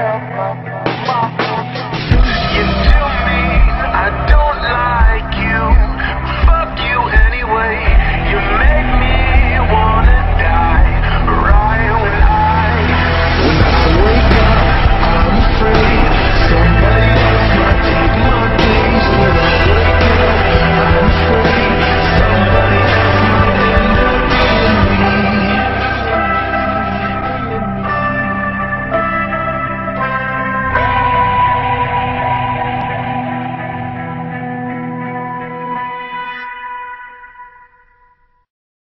girl.